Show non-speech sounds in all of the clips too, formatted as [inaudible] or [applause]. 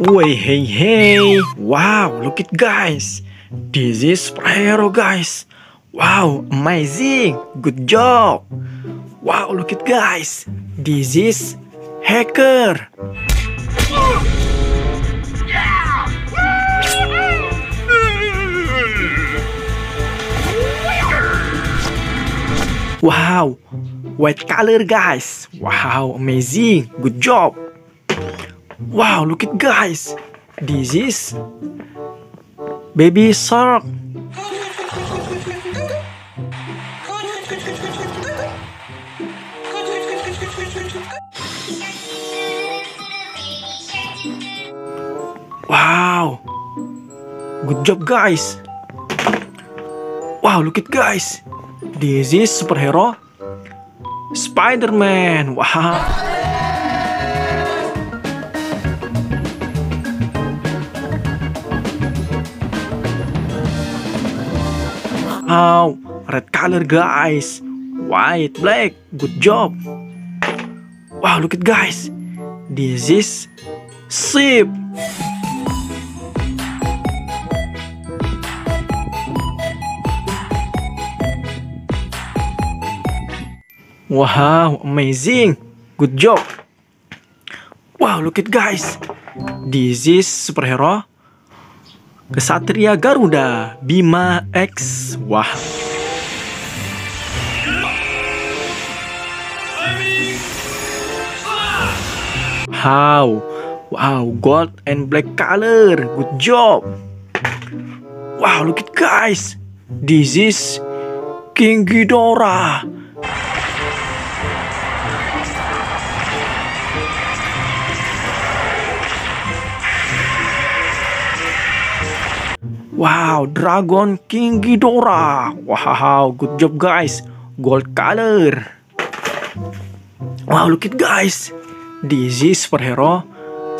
Wait, hey, hey! Wow, look it, guys! This is superhero, guys! Wow, amazing! Good job! Wow, look it, guys! This is hacker! Wow, white color, guys! Wow, amazing! Good job! Wow, look it, guys! This is baby shark. Wow! Good job, guys! Wow, look it, guys! This is superhero Spider-Man. Wow! Wow, red color, guys! White, black. Good job! Wow, look it, guys! This is sheep. Wow, amazing! Good job! Wow, look it guys! This is superhero Kesatria Garuda Bima X. Wah. How? Wow, gold and black color. Good job. Wow, look it guys. This is King Ghidorah. Wow, Dragon King Ghidorah. Wow, good job guys. Gold color. Wow, look it guys. This is superhero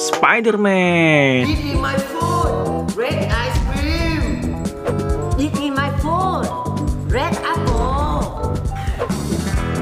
Spider-Man. Give me my food, red ice cream. Give me my food, red apple.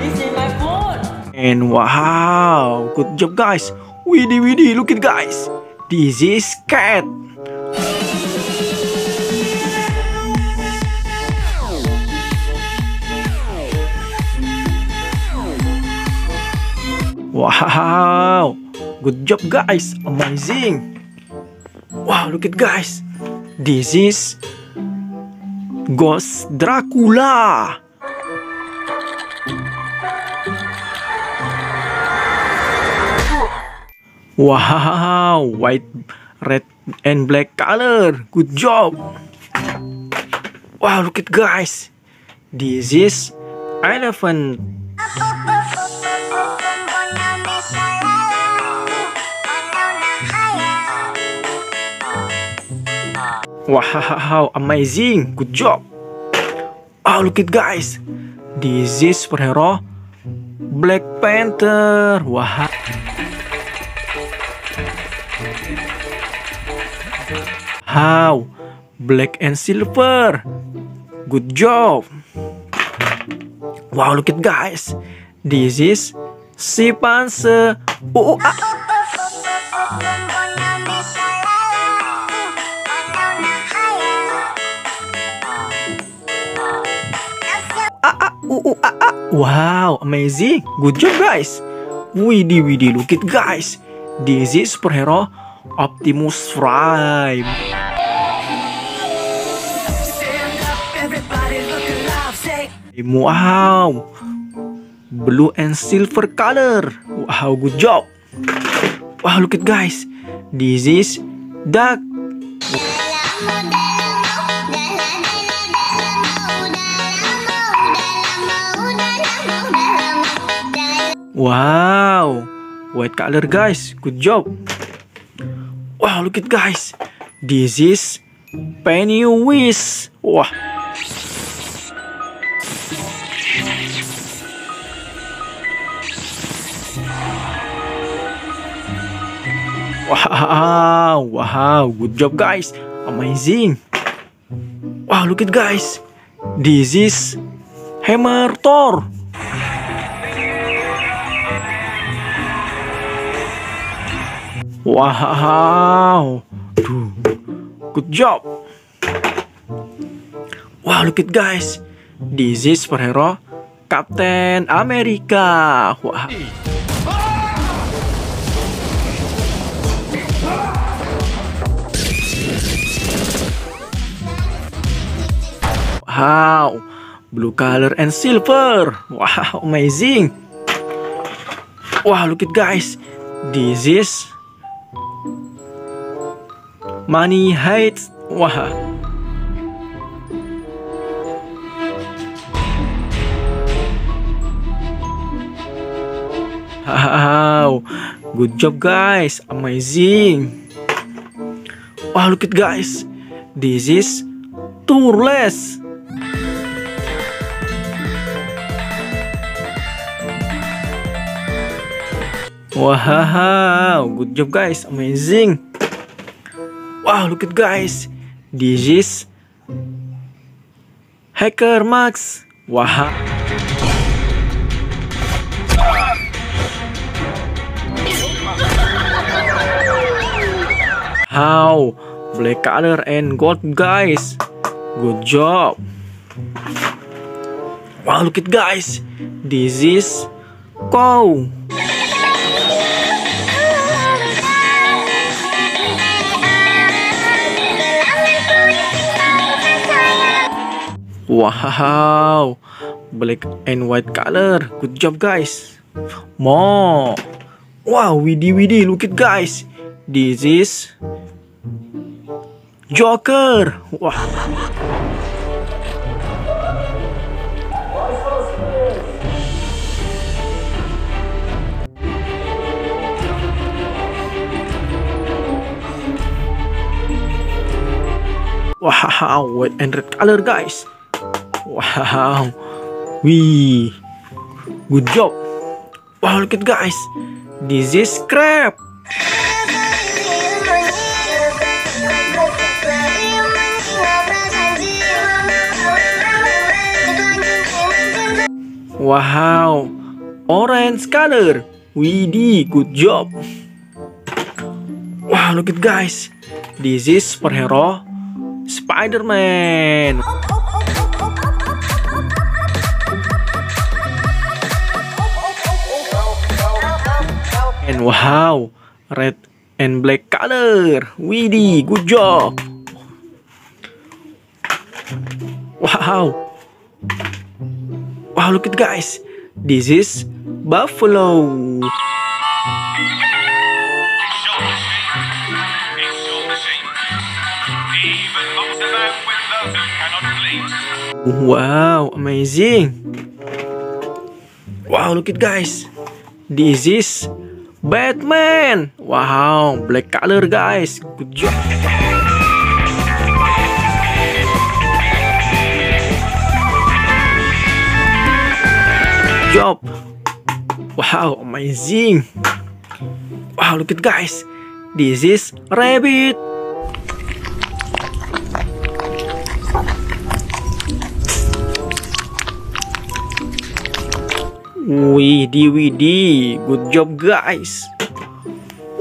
This is my food. And wow, good job guys. Widih widih, look it guys. This is cat. Wow, good job guys, amazing. Wow, look at guys. This is Ghost Dracula. Wow, white, red, and black color. Good job. Wow, look at guys. This is elephant. [laughs] Wow, amazing. Good job. Wow, look at guys. This is superhero Black Panther. Wow. How? Black and silver. Good job. Wow, look at guys. This is si Panse. Oh, oh, ah. Uh, uh, ah, ah. Wow, amazing. Good job, guys. Widih, widih, look at guys. This is superhero Optimus Prime. Wow, blue and silver color. Wow, good job. Wow, look at guys. This is duck. Wow, white color guys. Good job. Wow, look at guys. This is Pennywise. Wah. Wow, wow, good job guys. Amazing. Wow, look at guys. This is Hammer Thor. Wow. Duh. Good job. Wow, look at guys. This is superhero Captain America. Wah. Wow, blue color and silver. Wow, amazing. Wow, look at guys. This is money heights. Wow. Wow, good job guys, amazing. Wow, look at guys. This is tourless. Wow, good job guys, amazing. Wow, look at guys. This is Hacker Max. Wow. How black color and gold guys. Good job. Wow, look at guys. This is cow. Wow, black and white color. Good job, guys. More. Wow, Widdy Widdy, look at guys. This is Joker. Wah. Wow, [laughs] white and red color, guys. Wow. Wee. Good job. Wow, look at guys. This is crab. Wow. Orange color. Widih, good job. Wow, look at guys. This is superhero Spider-Man. And wow, red and black color. Widih, good job. Wow. Wow, look at guys. This is buffalo. Wow, amazing. Wow, look at guys. This is Batman. Wow, black color guys. Good job. job. Wow, amazing. Wow, look at guys. This is rabbit. Widih, widih. Good job guys.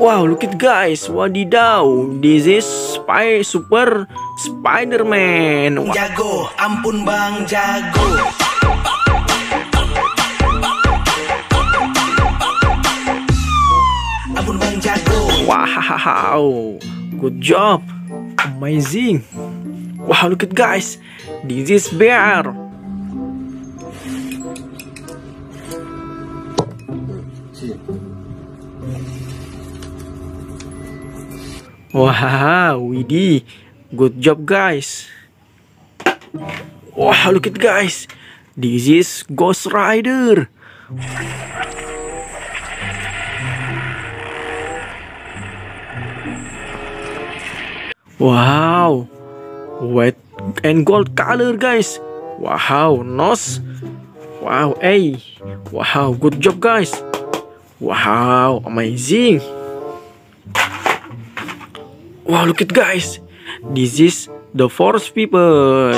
Wow, look at guys. Wadidaw. This is Spy Super Spider-Man. Wow. Jago, ampun bang jago. Ampun bang jago. Wow, good job. Amazing. Wow, look at guys. This is bear. Wow, Widih. Good job guys. Wow, look at guys. This is Ghost Rider. Wow, white and gold color, guys. Wow, nose. Wow, hey. Wow, good job, guys. Wow, amazing. Wow, look it guys. This is the forest people.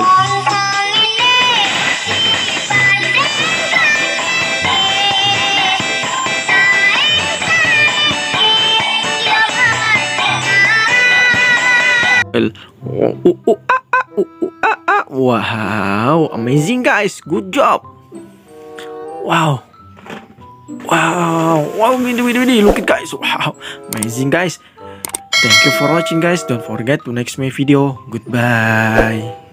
Oh, oh, ah, ah, oh, ah, wow, amazing guys, good job. Wow. Wow, wow, windy, ini. Look at guys. Wow, amazing guys. Thank you for watching guys. Don't forget to next my video. Goodbye.